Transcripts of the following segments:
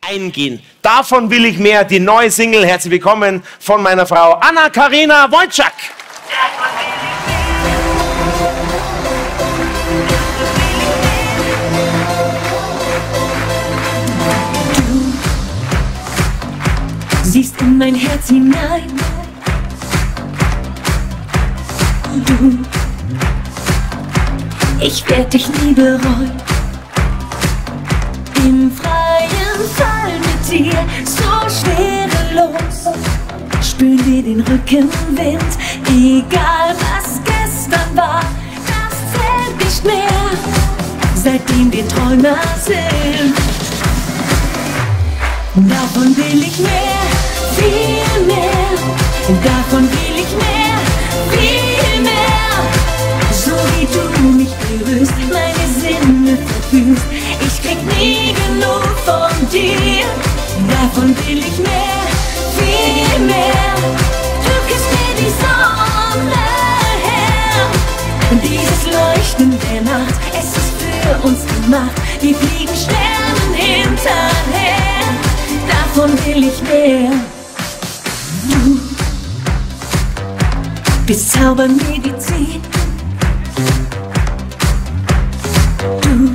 eingehen. Davon will ich mehr. Die neue Single, herzlich willkommen von meiner Frau Anna-Karina Wojcik. Du siehst in mein Herz hinein. Du, ich werd dich nie bereuen. Schwerelos. Spüren wir den Rückenwind, egal was gestern war, das zählt nicht mehr, seitdem wir Träumer sind. Davon will ich mehr, viel mehr. Davon will ich mehr, viel mehr. So wie du mich berührst, meine Sinne verführst. Ich krieg nie genug von dir. Davon will ich mehr, Nacht, es ist für uns gemacht. Wir fliegen Sternen hinterher. Davon will ich mehr. Du bist Zaubermedizin. Du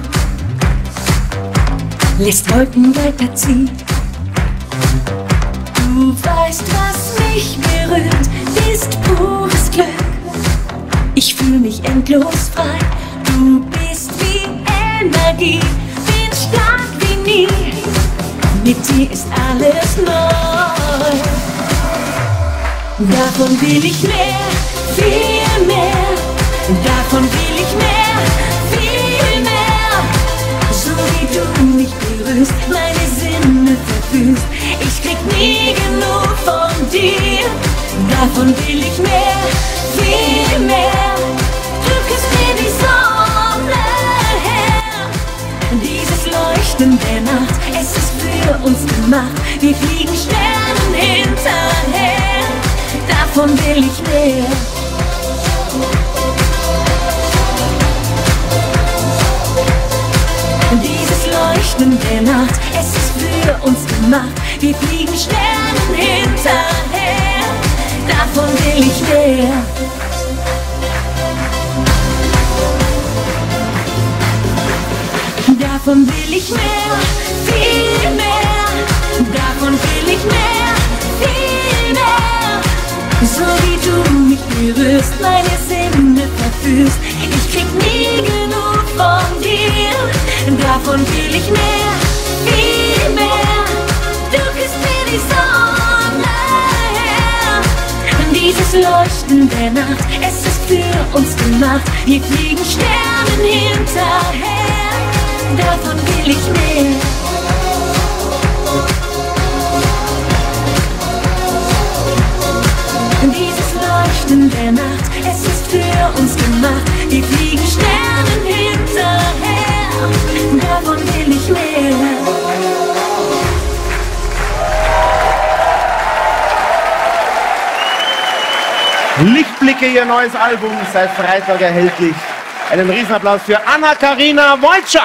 lässt Wolken weiterziehen. Du weißt, was mich berührt, ist pures Glück. Ich fühle mich endlos frei. Du bist wie Energie, bin stark wie nie. Mit dir ist alles neu. Davon will ich mehr, viel mehr. Davon will ich mehr, viel mehr. So wie du mich berührst, meine Sinne verführst. Ich krieg nie genug von dir. Davon will ich Leuchten der Nacht, es ist für uns gemacht. Wir fliegen Sternen hinterher. Davon will ich mehr. Dieses Leuchten der Nacht, es ist für uns gemacht. Wir fliegen Sternen hinterher. Davon will ich mehr, viel mehr. Davon will ich mehr, viel mehr. So wie du mich berührst, meine Sinne verführst. Ich krieg nie genug von dir. Davon will ich mehr, viel mehr. Du küsst mir die Sonne her. Dieses Leuchten der Nacht, es ist für uns gemacht. Wir fliegen Sternen hinterher. Davon will ich mehr. Dieses Leuchten der Nacht, es ist für uns gemacht. Wir fliegen Sternen hinterher. Davon will ich mehr. Lichtblicke, ihr neues Album, seit Freitag erhältlich. Einen Riesenapplaus für Anna-Karina Wojcik.